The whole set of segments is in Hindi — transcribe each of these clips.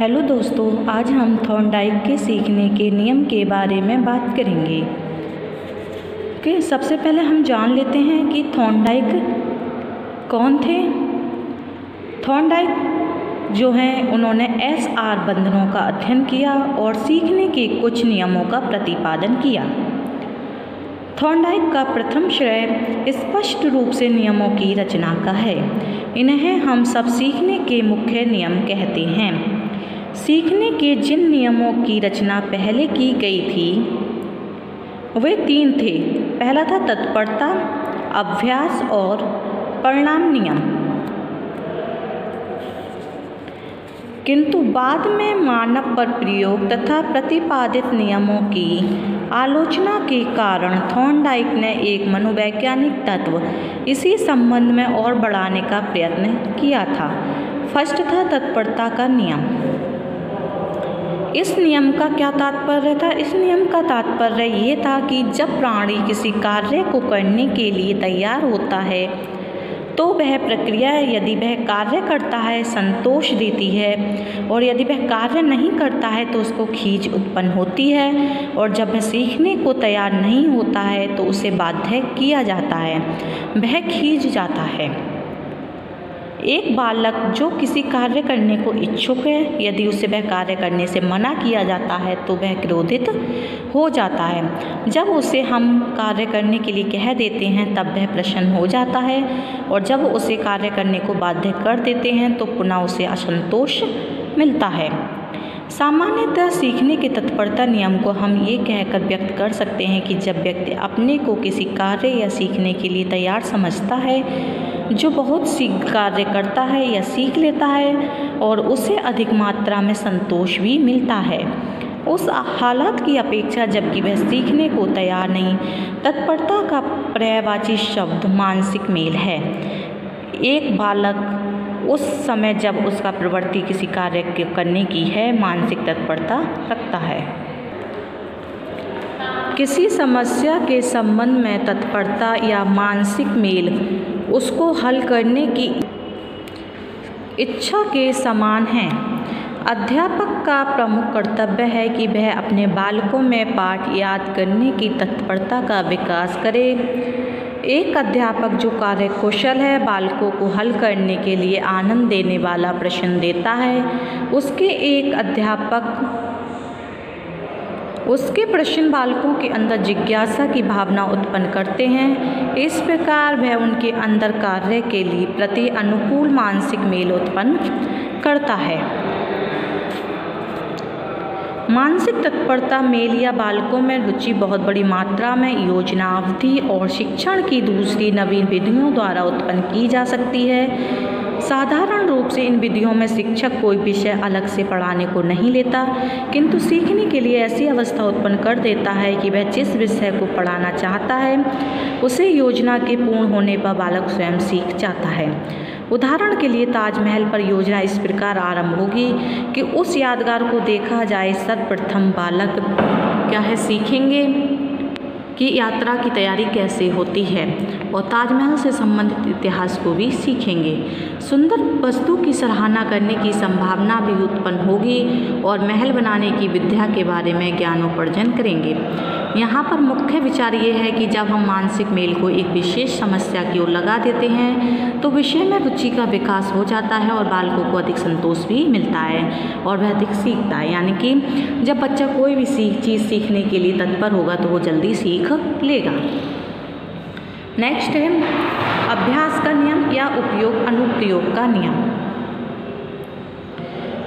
हेलो दोस्तों, आज हम थॉर्नडाइक के सीखने के नियम के बारे में बात करेंगे। कि सबसे पहले हम जान लेते हैं कि थॉर्नडाइक कौन थे। थॉर्नडाइक जो हैं, उन्होंने एस आर बंधनों का अध्ययन किया और सीखने के कुछ नियमों का प्रतिपादन किया। थॉर्नडाइक का प्रथम श्रेय स्पष्ट रूप से नियमों की रचना का है। इन्हें हम सब सीखने के मुख्य नियम कहते हैं। सीखने के जिन नियमों की रचना पहले की गई थी, वे तीन थे। पहला था तत्परता, अभ्यास और परिणाम नियम। किंतु बाद में मानव पर प्रयोग तथा प्रतिपादित नियमों की आलोचना के कारण थॉर्नडाइक ने एक मनोवैज्ञानिक तत्व इसी संबंध में और बढ़ाने का प्रयत्न किया था। फ़र्स्ट था तत्परता का नियम। इस नियम का क्या तात्पर्य था? इस नियम का तात्पर्य ये था कि जब प्राणी किसी कार्य को करने के लिए तैयार होता है तो वह प्रक्रिया यदि वह कार्य करता है, संतोष देती है और यदि वह कार्य नहीं करता है तो उसको खींच उत्पन्न होती है और जब वह सीखने को तैयार नहीं होता है तो उसे बाध्य किया जाता है, वह खींच जाता है। एक बालक जो किसी कार्य करने को इच्छुक है, यदि उसे वह कार्य करने से मना किया जाता है तो वह क्रोधित हो जाता है। जब उसे हम कार्य करने के लिए कह देते हैं, तब वह प्रसन्न हो जाता है और जब उसे कार्य करने को बाध्य कर देते हैं तो पुनः उसे असंतोष मिलता है। सामान्यतः सीखने के तत्परता नियम को हम ये कहकर व्यक्त कर सकते हैं कि जब व्यक्ति अपने को किसी कार्य या सीखने के लिए तैयार समझता है जो बहुत सी कार्य करता है या सीख लेता है और उसे अधिक मात्रा में संतोष भी मिलता है। उस हालात की अपेक्षा जबकि वह सीखने को तैयार नहीं, तत्परता का पर्यायवाची शब्द मानसिक मेल है। एक बालक उस समय जब उसका प्रवृत्ति किसी कार्य करने की है, मानसिक तत्परता रखता है। किसी समस्या के संबंध में तत्परता या मानसिक मेल उसको हल करने की इच्छा के समान हैं। अध्यापक का प्रमुख कर्तव्य है कि वह अपने बालकों में पाठ याद करने की तत्परता का विकास करे। एक अध्यापक जो कार्य कुशल है, बालकों को हल करने के लिए आनंद देने वाला प्रश्न देता है। उसके एक अध्यापक उसके प्रश्न बालकों के अंदर जिज्ञासा की भावना उत्पन्न करते हैं। इस प्रकार वह उनके अंदर कार्य के लिए प्रति अनुकूल मानसिक मेल उत्पन्न करता है। मानसिक तत्परता मेल या बालकों में रुचि बहुत बड़ी मात्रा में योजना अवधि और शिक्षण की दूसरी नवीन विधियों द्वारा उत्पन्न की जा सकती है। साधारण रूप से इन विधियों में शिक्षक कोई विषय अलग से पढ़ाने को नहीं लेता, किंतु सीखने के लिए ऐसी अवस्था उत्पन्न कर देता है कि वह जिस विषय को पढ़ाना चाहता है, उसे योजना के पूर्ण होने पर बालक स्वयं सीख जाता है। उदाहरण के लिए ताजमहल पर योजना इस प्रकार आरंभ होगी कि उस यादगार को देखा जाए, सर्वप्रथम बालक क्या है सीखेंगे? कि यात्रा की तैयारी कैसे होती है? और ताजमहल से संबंधित इतिहास को भी सीखेंगे। सुंदर वस्तु की सराहना करने की संभावना भी उत्पन्न होगी और महल बनाने की विद्या के बारे में ज्ञानोपार्जन करेंगे। यहाँ पर मुख्य विचार ये है कि जब हम मानसिक मेल को एक विशेष समस्या की ओर लगा देते हैं तो विषय में रुचि का विकास हो जाता है और बालकों को अधिक संतोष भी मिलता है और वह अधिक सीखता है। यानी कि जब बच्चा कोई भी सीख, चीज़ सीखने के लिए तत्पर होगा तो वो जल्दी सीख लेगा। नेक्स्ट है, अभ्यास का नियम या उपयोग अनुप्रयोग का नियम।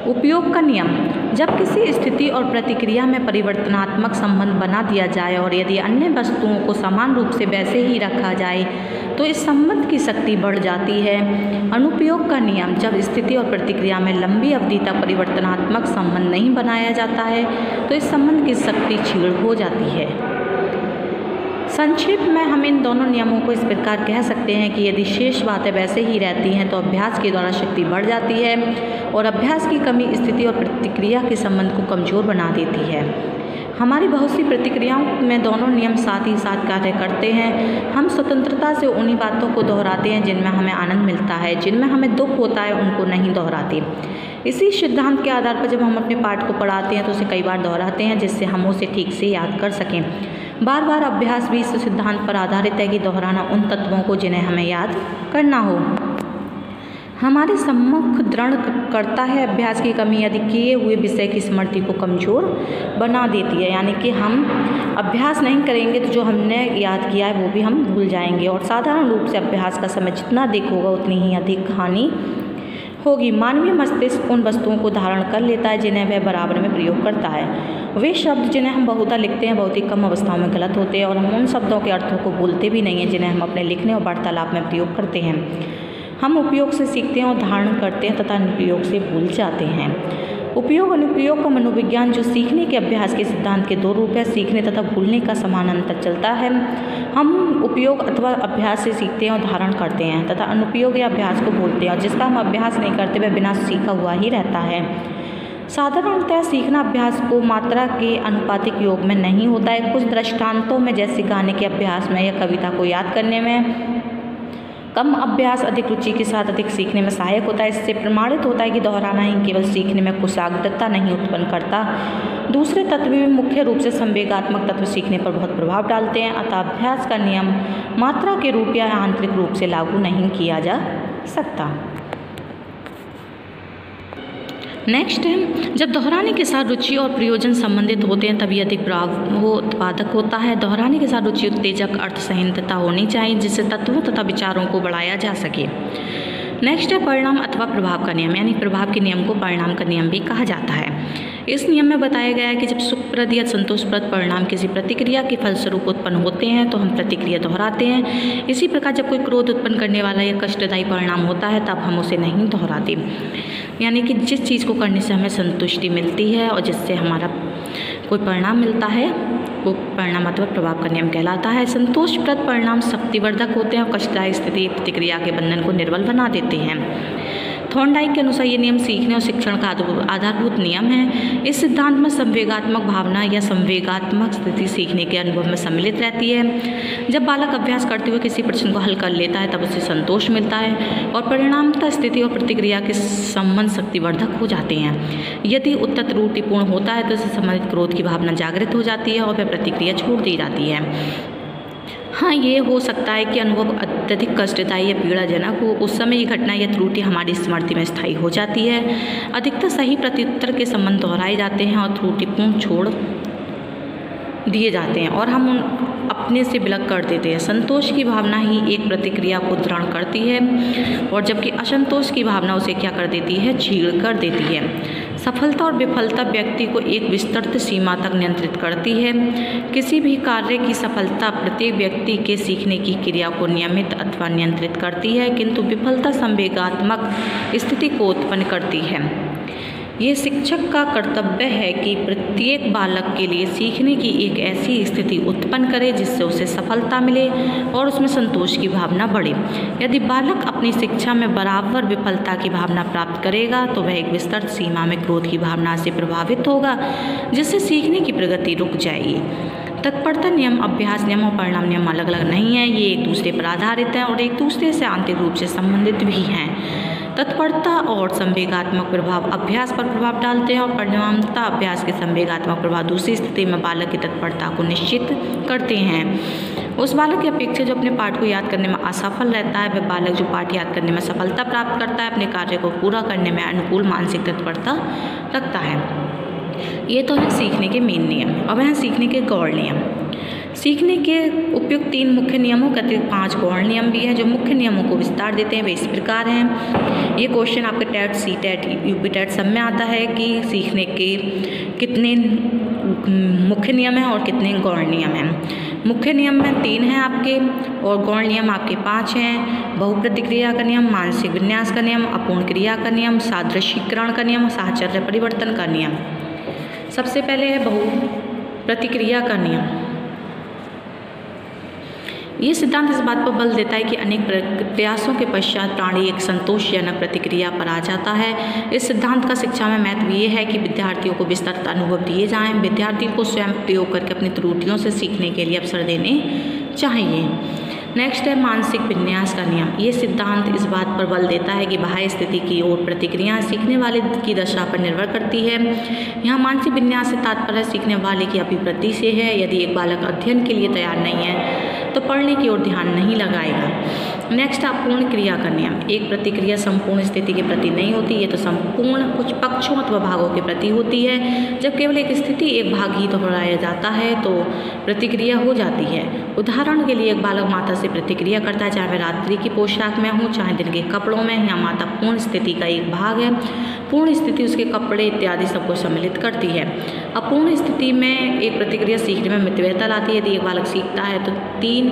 उपयोग का नियम, जब किसी स्थिति और प्रतिक्रिया में परिवर्तनात्मक संबंध बना दिया जाए और यदि अन्य वस्तुओं को समान रूप से वैसे ही रखा जाए तो इस संबंध की शक्ति बढ़ जाती है। अनुपयोग का नियम, जब स्थिति और प्रतिक्रिया में लंबी अवधि तक परिवर्तनात्मक संबंध नहीं बनाया जाता है तो इस संबंध की शक्ति छीड़ हो जाती है। संक्षिप्त में हम इन दोनों नियमों को इस प्रकार कह सकते हैं कि यदि शेष बातें वैसे ही रहती हैं तो अभ्यास के द्वारा शक्ति बढ़ जाती है और अभ्यास की कमी स्थिति और प्रतिक्रिया के संबंध को कमज़ोर बना देती है। हमारी बहुत सी प्रतिक्रियाओं में दोनों नियम साथ ही साथ कार्य करते हैं। हम स्वतंत्रता से उन्हीं बातों को दोहराते हैं जिनमें हमें आनंद मिलता है, जिनमें हमें दुख होता है, उनको नहीं दोहराते। इसी सिद्धांत के आधार पर जब हम अपने पाठ को पढ़ाते हैं तो उसे कई बार दोहराते हैं, जिससे हम उसे ठीक से याद कर सकें। बार बार अभ्यास भी इस सिद्धांत पर आधारित है कि दोहराना उन तत्वों को जिन्हें हमें याद करना हो। हमारे सम्मुख दृढ़ करता है अभ्यास की कमी यदि किए हुए विषय की स्मृति को कमज़ोर बना देती है, यानी कि हम अभ्यास नहीं करेंगे तो जो हमने याद किया है वो भी हम भूल जाएँगे। और साधारण रूप से अभ्यास का समय जितना अधिक होगा, उतनी ही अधिक हानि होगी। मानवीय मस्तिष्क उन वस्तुओं को धारण कर लेता है जिन्हें वह बराबर में प्रयोग करता है। वे शब्द जिन्हें हम बहुधा लिखते हैं, बहुत ही कम अवस्थाओं में गलत होते हैं और हम उन शब्दों के अर्थों को भूलते भी नहीं हैं जिन्हें हम अपने लिखने और वार्तालाप में प्रयोग करते हैं। हम उपयोग से सीखते हैं और धारण करते हैं तथा अनुप्रयोग से भूल जाते हैं। उपयोग अनुप्रयोग का मनोविज्ञान, जो सीखने के अभ्यास के सिद्धांत के दो रूप है, सीखने तथा भूलने का समान अंतर चलता है। हम उपयोग अथवा अभ्यास से सीखते हैं और धारण करते हैं, तथा अनुपयोग या अभ्यास को भूलते हैं, और जिसका हम अभ्यास नहीं करते, वह बिना सीखा हुआ ही रहता है। साधारणतः सीखना अभ्यास को मात्रा के अनुपातिक योग में नहीं होता है। कुछ दृष्टांतों में, जैसे गाने के अभ्यास में या कविता को याद करने में कम अभ्यास, अधिक रुचि के साथ अधिक सीखने में सहायक होता है। इससे प्रमाणित होता है कि दोहराना ही केवल सीखने में कुशाग्रता नहीं उत्पन्न करता। दूसरे तत्व भी मुख्य रूप से संवेगात्मक तत्व सीखने पर बहुत प्रभाव डालते हैं। अतः अभ्यास का नियम मात्रा के रूप या आंतरिक रूप से लागू नहीं किया जा सकता। नेक्स्ट है, जब दोहराने के साथ रुचि और प्रयोजन संबंधित होते हैं तभी अधिक वो उत्पादक होता है। दोहराने के साथ रुचि उत्तेजक अर्थ संहिता होनी चाहिए, जिससे तत्वों तथा विचारों को बढ़ाया जा सके। नेक्स्ट है परिणाम अथवा प्रभाव का नियम, यानी प्रभाव के नियम को परिणाम का नियम भी कहा जाता है। इस नियम में बताया गया है कि जब सुखप्रद या संतोषप्रद परिणाम किसी प्रतिक्रिया के फलस्वरूप उत्पन्न होते हैं तो हम प्रतिक्रिया दोहराते हैं। इसी प्रकार जब कोई क्रोध उत्पन्न करने वाला या कष्टदायी परिणाम होता है, तब हम उसे नहीं दोहराते। यानी कि जिस चीज़ को करने से हमें संतुष्टि मिलती है और जिससे हमारा कोई परिणाम मिलता है, वो परिणामात्मक प्रभाव का नियम कहलाता है। संतोषप्रद परिणाम शक्तिवर्धक होते हैं और कष्टदायी स्थिति, प्रतिक्रिया के बंधन को निर्बल बना देते हैं। थॉर्नडाइक के अनुसार ये नियम सीखने और शिक्षण का आधारभूत नियम है। इस सिद्धांत में संवेगात्मक भावना या संवेगात्मक स्थिति सीखने के अनुभव में सम्मिलित रहती है। जब बालक अभ्यास करते हुए किसी प्रश्न को हल कर लेता है, तब उसे संतोष मिलता है और परिणामता स्थिति और प्रतिक्रिया के संबंध शक्तिवर्धक हो जाते हैं। यदि उत्तर त्रुटिपूर्ण होता है तो इससे संबंधित क्रोध की भावना जागृत हो जाती है और वह प्रतिक्रिया छोड़ दी जाती है। हाँ ये हो सकता है कि अनुभव अत्यधिक कष्टदायी या पीड़ाजनक हो। उस समय ये घटना या त्रुटि हमारी स्मृति में स्थायी हो जाती है। अधिकतर सही प्रत्युत्तर के संबंध दोहराए जाते हैं और त्रुटिपूर्ण छोड़ दिए जाते हैं और हम उन अपने से बिलक कर देते हैं। संतोष की भावना ही एक प्रतिक्रिया को दृढ़ करती है और जबकि असंतोष की भावना उसे क्या कर देती है? छीड़ कर देती है। सफलता और विफलता व्यक्ति को एक विस्तृत सीमा तक नियंत्रित करती है। किसी भी कार्य की सफलता प्रत्येक व्यक्ति के सीखने की क्रिया को नियमित अथवा नियंत्रित करती है, किंतु विफलता संवेगात्मक स्थिति को उत्पन्न करती है। ये शिक्षक का कर्तव्य है कि प्रत्येक बालक के लिए सीखने की एक ऐसी स्थिति उत्पन्न करे जिससे उसे सफलता मिले और उसमें संतोष की भावना बढ़े। यदि बालक अपनी शिक्षा में बराबर विफलता की भावना प्राप्त करेगा तो वह एक विस्तृत सीमा में क्रोध की भावना से प्रभावित होगा, जिससे सीखने की प्रगति रुक जाएगी। तत्परता नियम, अभ्यास नियम और परिणाम नियम अलग अलग नहीं है, ये एक दूसरे पर आधारित हैं और एक दूसरे से आंतरिक रूप से संबंधित भी हैं। तत्परता और संवेगात्मक प्रभाव अभ्यास पर प्रभाव डालते हैं और परिणामता अभ्यास के संवेगात्मक प्रभाव दूसरी स्थिति में बालक की तत्परता को निश्चित करते हैं। उस बालक की अपेक्षा जो अपने पाठ को याद करने में असफल रहता है, वह बालक जो पाठ याद करने में सफलता प्राप्त करता है, अपने कार्य को पूरा करने में अनुकूल मानसिक तत्परता रखता है। ये तो है सीखने के मेन नियम अब हैं सीखने के गौर नियम। सीखने के उपयुक्त तीन मुख्य नियमों के अतिरिक्त पाँच गौण नियम भी हैं, जो मुख्य नियमों को विस्तार देते हैं, वे इस प्रकार हैं। ये क्वेश्चन आपके TET C TET U P TET सब में आता है कि सीखने के कितने मुख्य नियम हैं और कितने गौण नियम हैं। मुख्य नियम में तीन हैं आपके, और गौण नियम आपके पाँच हैं। बहुप्रतिक्रिया का नियम, मानसिक विन्यास का नियम, अपूर्ण क्रिया का नियम सादृशीकरण का नियम, साहचर्य परिवर्तन का नियम। सबसे पहले है बहु प्रतिक्रिया का नियम। ये सिद्धांत इस बात पर बल देता है कि अनेक प्रयासों के पश्चात प्राणी एक संतोषजनक प्रतिक्रिया पर आ जाता है। इस सिद्धांत का शिक्षा में महत्व ये है कि विद्यार्थियों को विस्तृत अनुभव दिए जाएँ। विद्यार्थियों को स्वयं प्रयोग करके अपनी त्रुटियों से सीखने के लिए अवसर देने चाहिए। नेक्स्ट है मानसिक विन्यास का नियम। ये सिद्धांत इस बात पर बल देता है कि बाह्य स्थिति की ओर प्रतिक्रिया सीखने वाले की दशा पर निर्भर करती है। यहाँ मानसिक विन्यास से तात्पर्य सीखने वाले की अभिवृद्धि से है। यदि एक बालक अध्ययन के लिए तैयार नहीं है तो पढ़ने की ओर ध्यान नहीं लगाएगा। नेक्स्ट अपूर्ण क्रिया का नियम एक प्रतिक्रिया संपूर्ण स्थिति के प्रति नहीं होती है तो संपूर्ण कुछ पक्षों अथवा भागों के प्रति होती है। जब केवल एक स्थिति, एक भाग ही दोहराया जाता है तो प्रतिक्रिया हो जाती है। उदाहरण के लिए एक बालक माता से प्रतिक्रिया करता है, चाहे वह रात्रि की पोशाक में हो, चाहे दिन के कपड़ों में, या माता पूर्ण स्थिति का एक भाग है। पूर्ण स्थिति उसके कपड़े इत्यादि सबको सम्मिलित करती है। अपूर्ण स्थिति में एक प्रतिक्रिया सीखने में मितव्यता लाती है। यदि एक बालक सीखता है तो तीन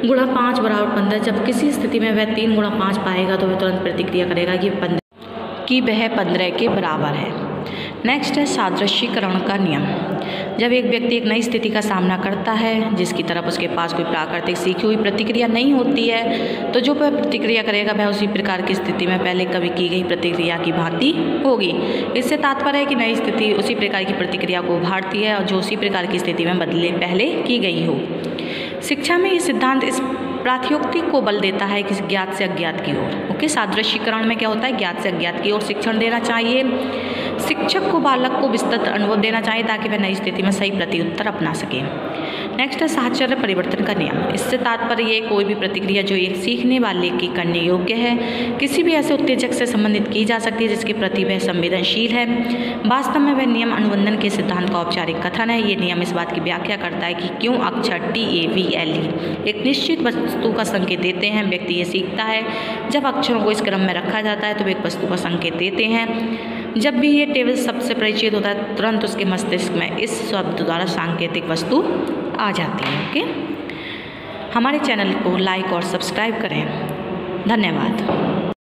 गुणा पाँच बराबर पंद्रह, जब किसी स्थिति में वह तीन गुणा पाँच पाएगा तो वह तुरंत प्रतिक्रिया करेगा कि पंद्रह कि वह पंद्रह के बराबर है। नेक्स्ट है सादृश्यकरण का नियम। जब एक व्यक्ति एक नई स्थिति का सामना करता है, जिसकी तरफ़ उसके पास कोई प्राकृतिक सीखी हुई प्रतिक्रिया नहीं होती है तो जो वह प्रतिक्रिया करेगा वह उसी प्रकार की स्थिति में पहले कभी की गई प्रतिक्रिया की भांति होगी। इससे तात्पर्य है कि नई स्थिति उसी प्रकार की प्रतिक्रिया को उभारती है और जो उसी प्रकार की स्थिति में बदले पहले की गई हो। शिक्षा में ये सिद्धांत इस प्राथयोक्ति को बल देता है कि ज्ञात से अज्ञात की ओर। ओके, सादृश्यकरण में क्या होता है? ज्ञात से अज्ञात की ओर शिक्षण देना चाहिए। शिक्षक को बालक को विस्तृत अनुभव देना चाहिए ताकि वह नई स्थिति में सही प्रत्युत्तर अपना सके। नेक्स्ट है साहचर्य परिवर्तन का नियम। इससे तात्पर्य कोई भी प्रतिक्रिया जो एक सीखने वाले की करने योग्य है, किसी भी ऐसे उत्तेजक से संबंधित की जा सकती है, जिसके प्रति वह संवेदनशील है। वास्तव में वह नियम अनुबंधन के सिद्धांत का औपचारिक कथन है। ये नियम इस बात की व्याख्या करता है कि क्यों अक्षर T A V L E एक निश्चित वस्तु का संकेत देते हैं। व्यक्ति ये सीखता है, जब अक्षरों को इस क्रम में रखा जाता है तो वे एक वस्तु का संकेत देते हैं। जब भी ये टेबल सबसे परिचित होता है, तुरंत उसके मस्तिष्क में इस शब्द द्वारा सांकेतिक वस्तु आ जाती है ओके हमारे चैनल को लाइक और सब्सक्राइब करें। धन्यवाद।